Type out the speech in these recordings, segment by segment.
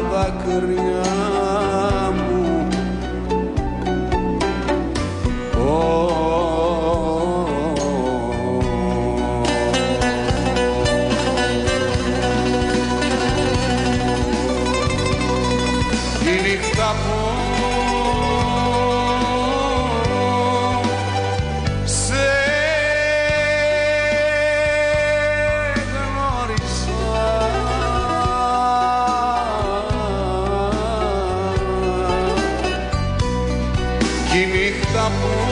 bakırına da pura.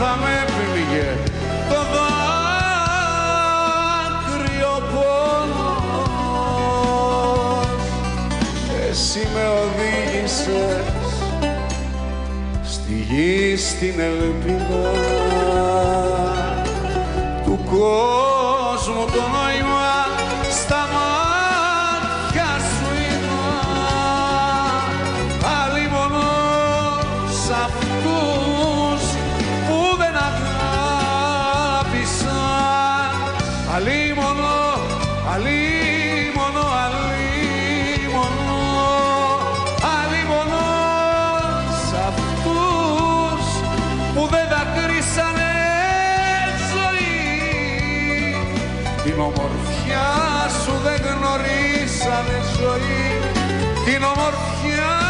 θα με έπληγε το δάκρυο πόνος. Εσύ με οδήγησες στη γη στην ελπίδα του κόσμου. Το νόημα στα μάτια σου είδα αλίμονο σ' αυτούς την ομορφιά σου δεν γνωρίσανε ζωή. Την ομορφιά